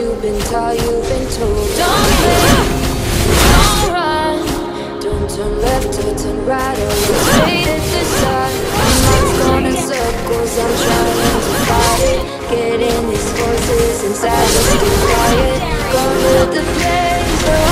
you've been taught, you've been told. Don't live, don't run. Don't turn left or turn right or rotate at the sun. Mind's gone in circles, I'm trying to fight it. Getting these voices inside, let's quiet. Gone with the place.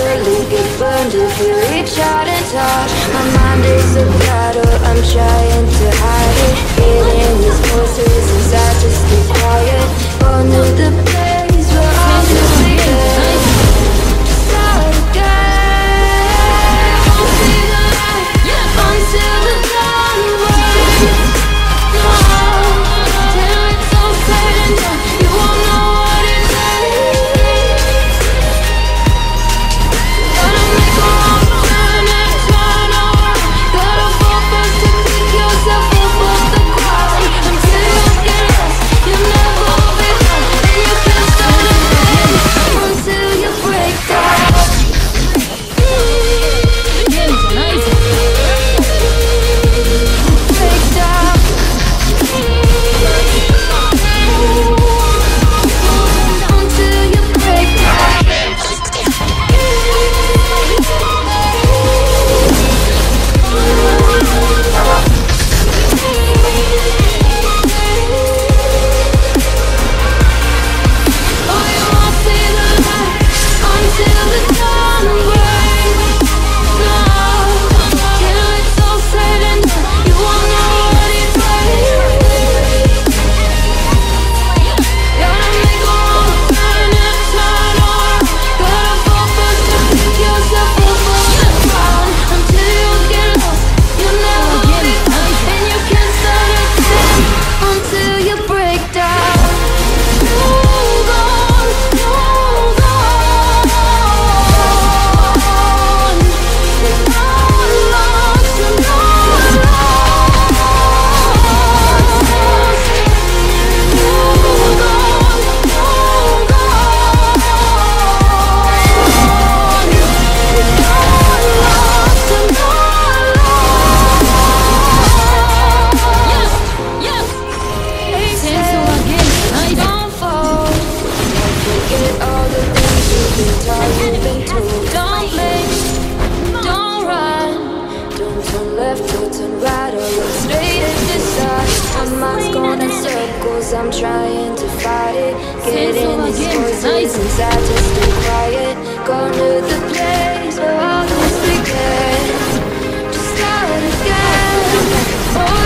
easily get burned if you reach out and touch My mind is a battle, I'm trying to hide it. Getting these voices inside, just keep quiet. All knew the guess I'm trying to fight it. Getting these voices inside to stay quiet. Go to the place where all this began. To start again. oh.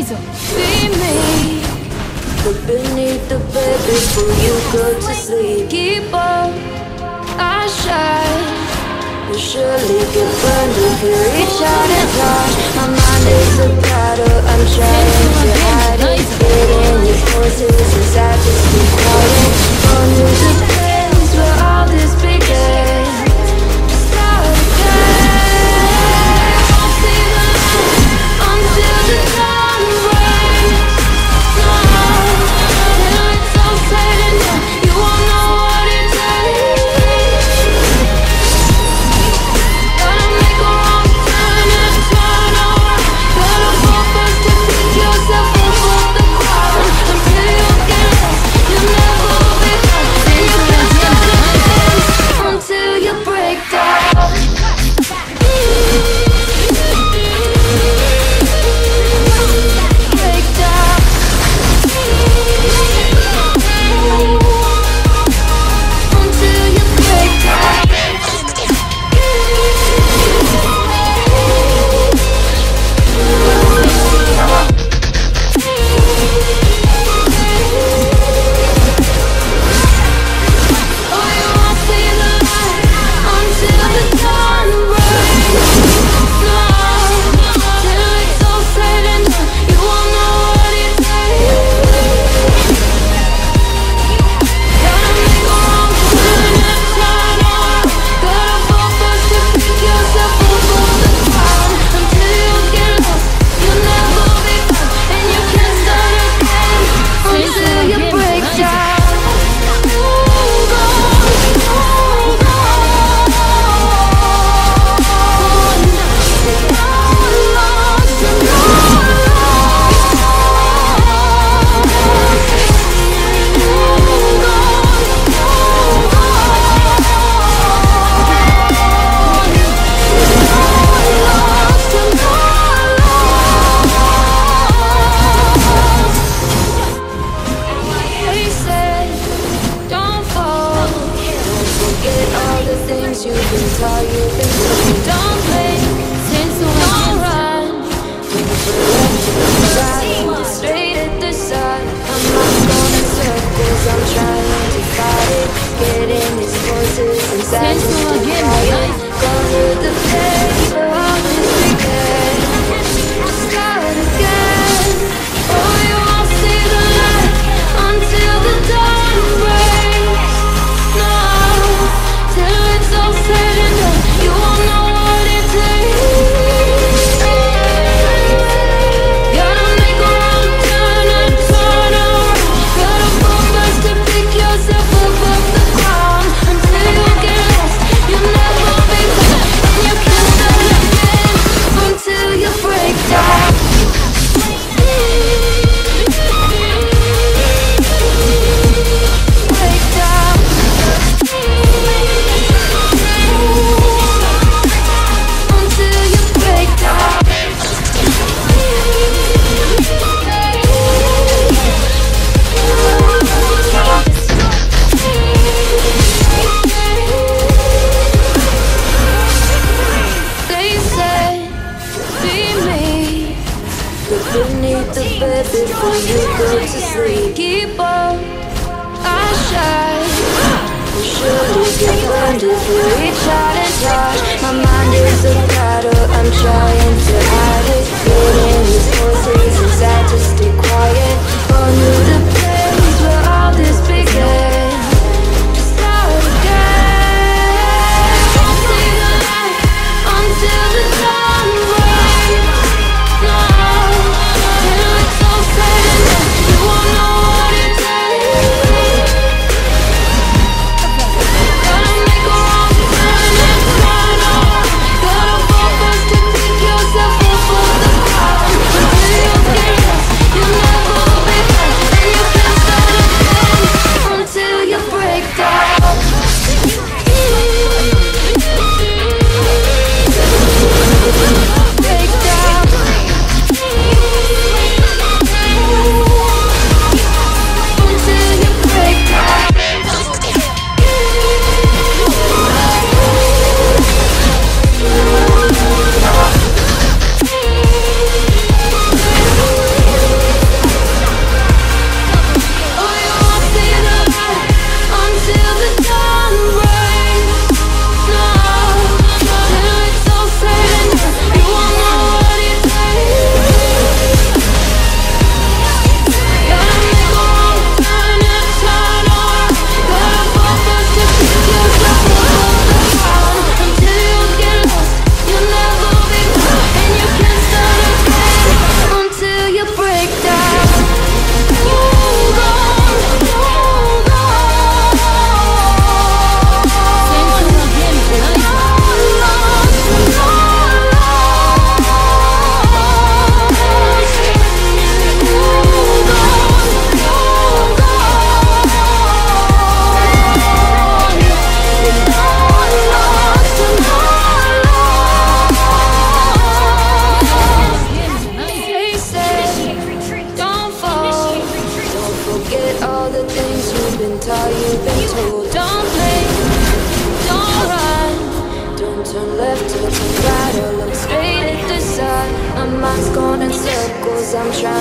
eyes See me But beneath the bed before you go to sleep. Keep on, I shine. You'll surely get burned if you reach out and touch My mind is a battle, I'm trying to hide it Getting these voices inside just keep calling For music sunshine.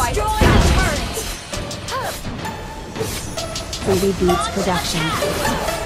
Destroy the turret! Fruity Beats Production.